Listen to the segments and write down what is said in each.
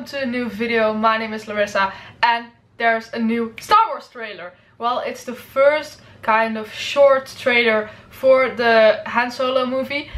welcome to a new video. My name is Larissa and there's a new Star Wars trailer. Well, it's the first kind of short trailer for the Han Solo movie.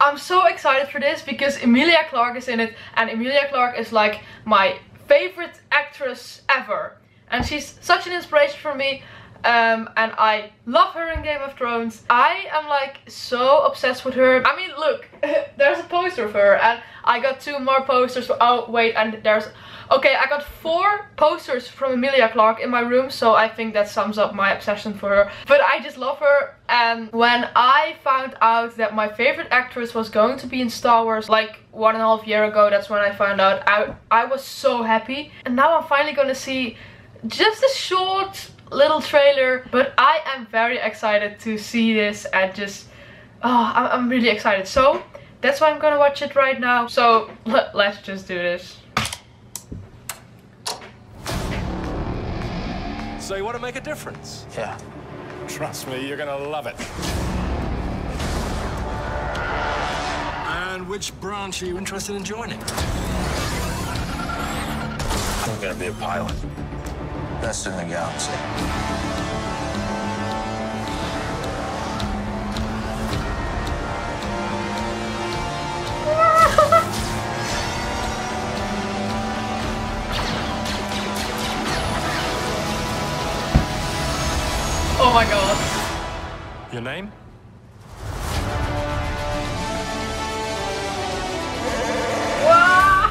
I'm so excited for this because Emilia Clarke is in it and Emilia Clarke is like my favorite actress ever. And she's such an inspiration for me um, and I love her in Game of Thrones. I am like so obsessed with her. I mean, look, there's a poster of her and I got two more posters. Oh, wait, and there's... Okay, I got four posters from Emilia Clarke in my room, so I think that sums up my obsession for her. But I just love her, and when I found out that my favorite actress was going to be in Star Wars, like one and a half year ago, that's when I found out, I, I was so happy. And now I'm finally gonna see just a short little trailer, but I am very excited to see this and just, oh, I'm, I'm really excited. So, that's why I'm gonna watch it right now. So, let's just do this. So you want to make a difference? Yeah. Trust me, you're gonna love it. And which branch are you interested in joining? I'm gonna be a pilot. Best in the galaxy. Oh my god. Your name? Wow.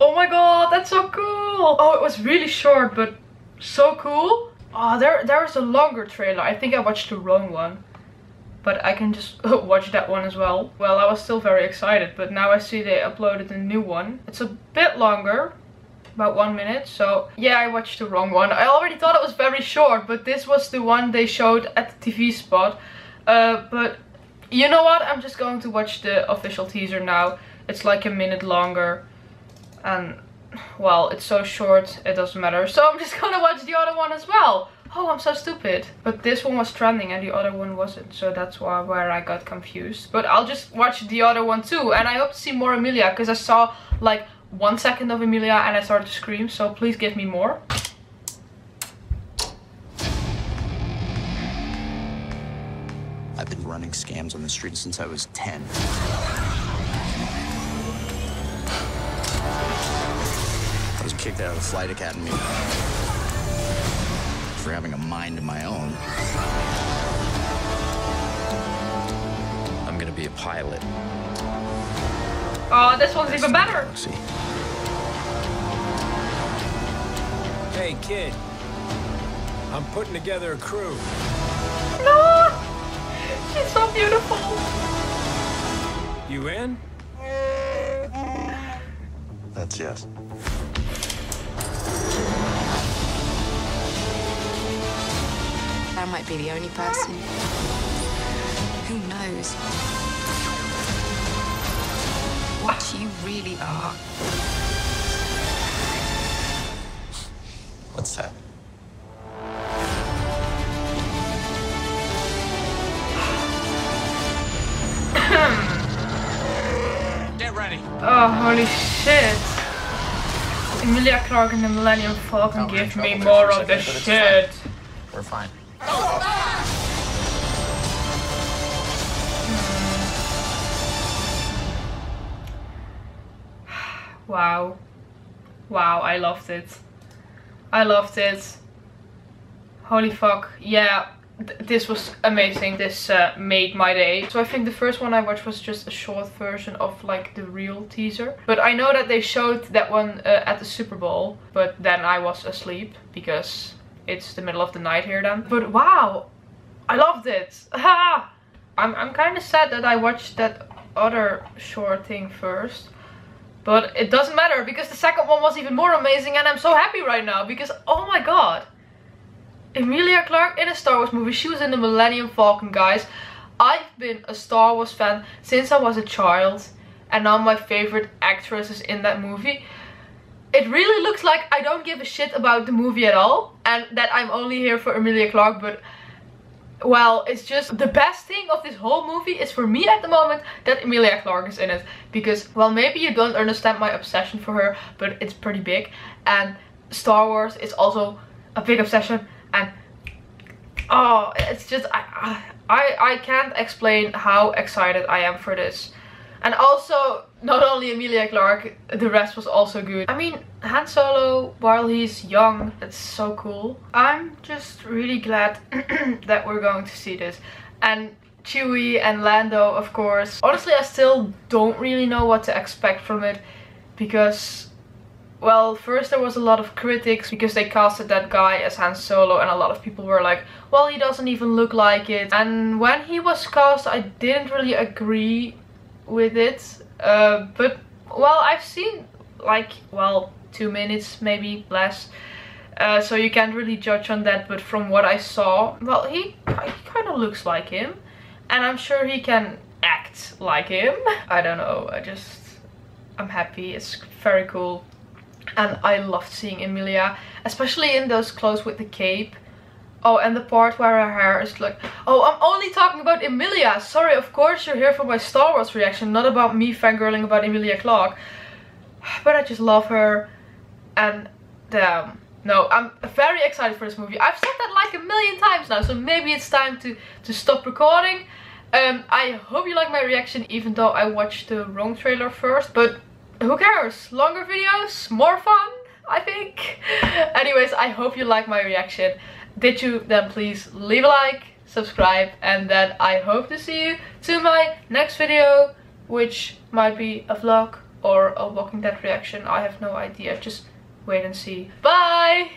Oh my god, that's so cool. Oh, it was really short, but so cool. Oh, there, there is a longer trailer. I think I watched the wrong one. But I can just watch that one as well. Well, I was still very excited, but now I see they uploaded a new one. It's a bit longer, about one minute. So yeah, I watched the wrong one. I already thought it was very short, but this was the one they showed at the TV spot. Uh, but you know what? I'm just going to watch the official teaser now. It's like a minute longer. And well, it's so short, it doesn't matter. So I'm just gonna watch the other one as well. Oh, I'm so stupid. But this one was trending and the other one wasn't. So that's why where I got confused. But I'll just watch the other one too. And I hope to see more Emilia because I saw like one second of Emilia and I started to scream. So please give me more. I've been running scams on the street since I was 10. Kicked out of the flight academy for having a mind of my own. I'm gonna be a pilot. Oh, this one's even better. Galaxy. Hey, kid. I'm putting together a crew. No! She's so beautiful. You in? That's yes. Might be the only person. Who knows? What you really are. What's that? Get ready. Oh, holy shit. Emilia Clarke and the Millennium Falcon Oh, we're give me more of the second, but shit. We're fine. Wow. Wow, I loved it. I loved it. Holy fuck. Yeah, th this was amazing. This uh, made my day. So I think the first one I watched was just a short version of like the real teaser. But I know that they showed that one uh, at the Super Bowl. But then I was asleep because it's the middle of the night here then. But wow, I loved it. I'm, I'm kind of sad that I watched that other short thing first. But it doesn't matter because the second one was even more amazing and I'm so happy right now because oh my god. Emilia Clarke in a Star Wars movie. She was in the Millennium Falcon guys. I've been a Star Wars fan since I was a child and now my favorite actress is in that movie. It really looks like I don't give a shit about the movie at all and that I'm only here for Emilia Clarke but well, it's just the best thing of this whole movie is for me at the moment that Emilia Clarke is in it. Because, well, maybe you don't understand my obsession for her, but it's pretty big. And Star Wars is also a big obsession. And, oh, it's just, I, I, I can't explain how excited I am for this. And also, not only Emilia Clarke, the rest was also good. I mean, Han Solo, while he's young, that's so cool. I'm just really glad that we're going to see this. And Chewie and Lando, of course. Honestly, I still don't really know what to expect from it. Because, well, first there was a lot of critics because they casted that guy as Han Solo. And a lot of people were like, well, he doesn't even look like it. And when he was cast, I didn't really agree with it. Uh, but, well, I've seen like, well, two minutes, maybe less. Uh, so you can't really judge on that, but from what I saw, well, he, he kind of looks like him. And I'm sure he can act like him. I don't know, I just, I'm happy. It's very cool. And I loved seeing Emilia, especially in those clothes with the cape. Oh, and the part where her hair is like... Oh, I'm only talking about Emilia. Sorry, of course you're here for my Star Wars reaction, not about me fangirling about Emilia Clarke. But I just love her. And damn. No, I'm very excited for this movie. I've said that like a million times now, so maybe it's time to, to stop recording. Um, I hope you like my reaction, even though I watched the wrong trailer first. But who cares? Longer videos, more fun, I think. Anyways, I hope you like my reaction did you then please leave a like subscribe and then I hope to see you to my next video which might be a vlog or a Walking Dead reaction. I have no idea. Just wait and see. Bye